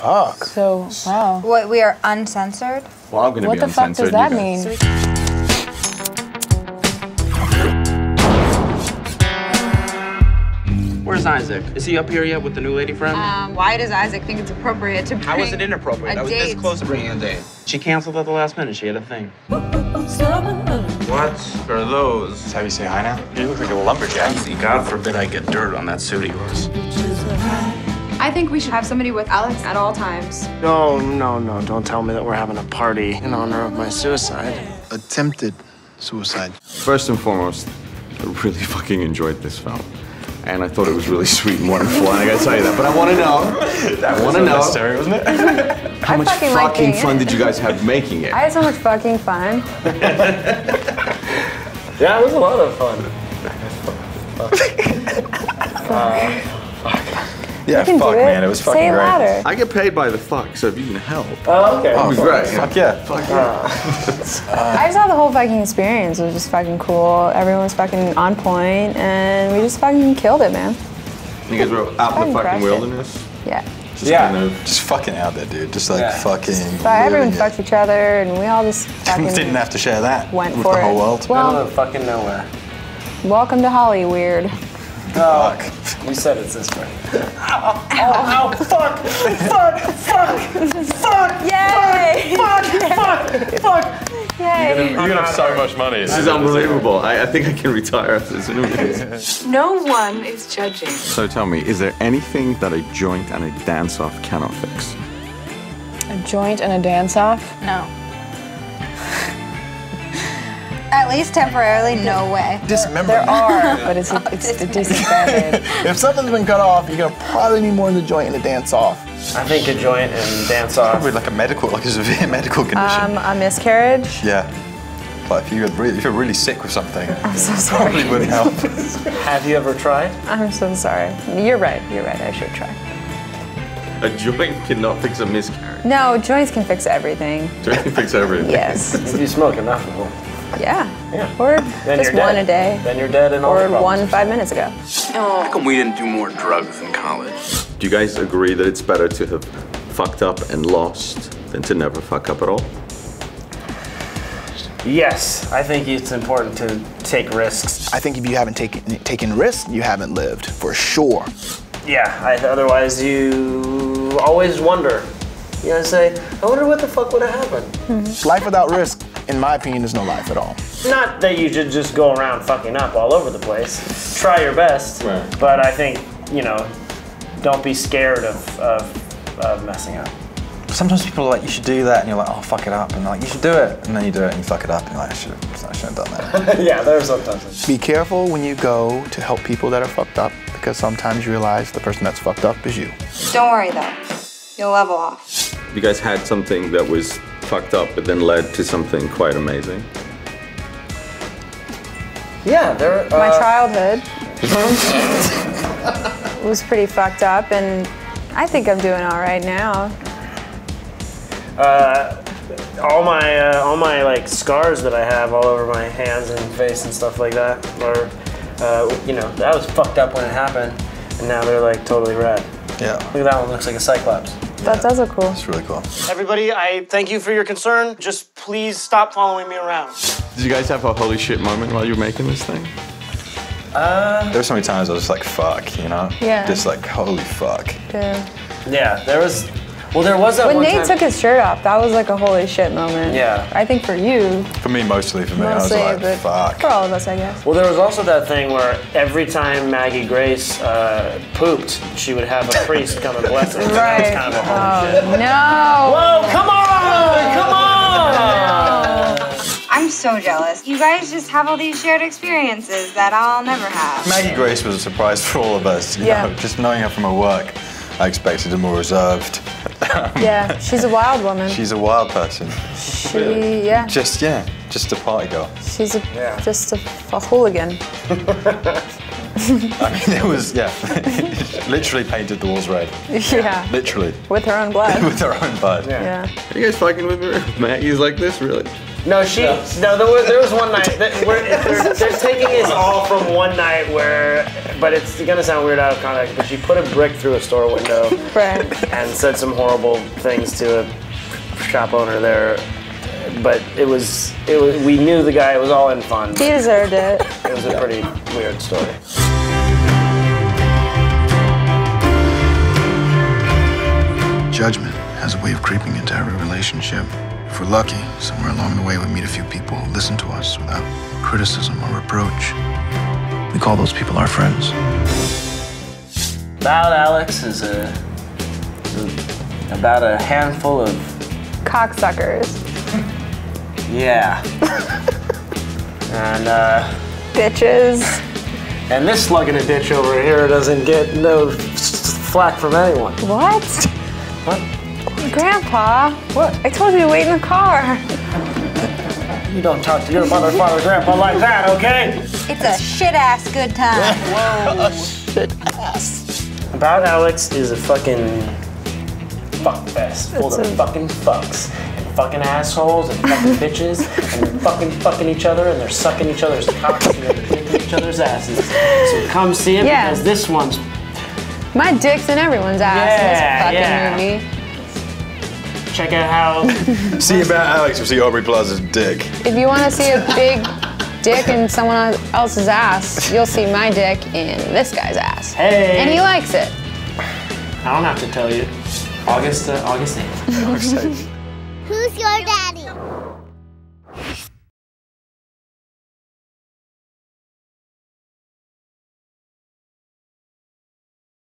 fuck. So, wow. What, we are uncensored? Well, I'm gonna What be the fuck does that mean? Where's Isaac? Is he up here yet with the new lady friend? Um, why does Isaac think it's appropriate to bring How was it inappropriate? a I was this close to bringing a date. She canceled at the last minute. She had a thing. What are those? That's how you say hi now? You look like a lumberjack. See, God forbid I get dirt on that suit of yours. I think we should have somebody with Alex at all times. No, no, no. Don't tell me that we're having a party in honor of my suicide. Attempted suicide. First and foremost, I really fucking enjoyed this film. And I thought it was really sweet and wonderful, and I gotta tell you that. But I wanna know, I wanna know, Necessary, wasn't it? how much fucking fucking fun it. did you guys have making it? I had so much fucking fun. Yeah, it was a lot of fun. Uh, yeah, can fuck, do it. man. It was fucking Say it great. louder. I get paid by the fuck, so if you can help. Oh, okay. Oh, That'd be great. Fuck yeah. Fuck yeah. I saw the whole fucking experience It was just fucking cool. Everyone was fucking on point, and we just fucking killed it, man. You guys were out in the fucking crushed it. wilderness. Yeah. Just Yeah. kind of Just fucking out there, dude. Just like Yeah. fucking. But everyone living it. fucked each other, and we all just fucking Didn't have to share that went with for the it. whole world. Middle Well, of fucking nowhere. welcome to Holly, weird. Fuck. You said it's this way. Ow, ow, ow, fuck, fuck, fuck, fuck, Yay! fuck, fuck, fuck. Yay! You're gonna have so much money. This is unbelievable. I, I think I can retire after this interview. No one is judging. so tell me, is there anything that a joint and a dance-off cannot fix? A joint and a dance off? No. At least temporarily, no way. Dismember. There are, but it's it's disbanded. If something's been cut off, you're gonna probably need more than the joint and a dance off. I think a joint and dance off. Probably like a medical, like a severe medical condition. Um, a miscarriage. yeah. Like if you're really, if you're really sick with something, I'm so probably sorry. would help. Have you ever tried? I'm so sorry. You're right. You're right. I should try. A joint cannot fix a miscarriage. No, joints can fix everything. Joints can fix everything. Yes. If you smoke enough of them, Yeah. Yeah. Or then just one dead. a day. Then you're dead and all Or one five minutes ago. How come we didn't do more drugs in college? Do you guys agree that it's better to have fucked up and lost than to never fuck up at all? Yes, I think it's important to take risks. I think if you haven't taken taken risks, you haven't lived for sure. Yeah, I, otherwise you always wonder. You know, say, I wonder what the fuck would have happened. Life without risk, in my opinion, is no life at all. Not that you should just go around fucking up all over the place. Try your best, Right. but I think you know, don't be scared of, of, of messing up. Sometimes people are like, you should do that, and you're like, oh, fuck it up, and they're like, you should do it, and then you do it, and you fuck it up, and you're like, I should have, I should have done that. yeah, there's sometimes. Be careful when you go to help people that are fucked up, because sometimes you realize the person that's fucked up is you. Don't worry though. You'll level off. You guys had something that was fucked up but then led to something quite amazing. Yeah, there. Uh, My childhood was pretty fucked up, and I think I'm doing all right now. uh, all my uh, all my like scars that I have all over my hands and face and stuff like that are, uh, you know, that was fucked up when it happened, and now they're like totally red. Yeah, Look at that one, looks like a cyclops. That does look cool. it's really cool. Everybody, I thank you for your concern. Just please stop following me around. Did you guys have a holy shit moment while you were making this thing? Uh, There were so many times I was just like, fuck, you know? Yeah. Just like, holy fuck. Yeah. Yeah, there was. Well, there was that When one Nate time. took his shirt off, that was like a holy shit moment. Yeah. I think for you, For me, mostly for me, mostly, I was like, but fuck. for all of us, I guess. Well, there was also that thing where every time Maggie Grace uh, pooped, she would have a priest come and bless it. That was Right. kind of a holy shit. Oh, no. Whoa, come on! Come on! I'm so jealous. You guys just have all these shared experiences that I'll never have. Maggie Grace was a surprise for all of us. You Yeah. know, just knowing her from her work, I expected her more reserved. Yeah, she's a wild woman. She's a wild person. she, yeah, Just, yeah, just a party girl. she's a, Yeah. just a, a hooligan. I mean, it was, yeah, literally painted the walls red. Yeah, Literally. with her own blood. With her own blood. Yeah. Are you guys fucking with me? Maggie's like this, really? No, she. No, there was, there was one night. That we're, they're, they're taking it all from one night where, but it's gonna sound weird out of context. But she put a brick through a store window Right. and said some horrible things to a shop owner there. But it was, it was. We knew the guy. It was all in fun. He deserved it. It was a pretty weird story. Judgment has a way of creeping into every relationship. If we're lucky, somewhere along the way we meet a few people who listen to us without criticism or reproach. We call those people our friends. About Alex is a, a- about a handful of Cocksuckers. yeah. and uh, Bitches. and this slug in a ditch over here doesn't get no flack from anyone. What? What? Grandpa, what? I told you to wait in the car. You don't talk to your mother, father, grandpa like that, okay? It's a shit ass good time. Whoa. shit-ass. About Alex is a fucking fuck fest full It's of a- fucking fucks and fucking assholes and fucking bitches and they're fucking fucking each other and they're sucking each other's cocks and they're kicking each other's asses. So come see it Yeah. because this one's My dick's in everyone's ass Yeah, in yeah. this fucking movie. Check out how See about Alex or see Aubrey Plaza's dick. If you want to see a big dick in someone else's ass, you'll see my dick in this guy's ass. Hey. And he likes it. I don't have to tell you. August uh, August 8th. Who's your dad?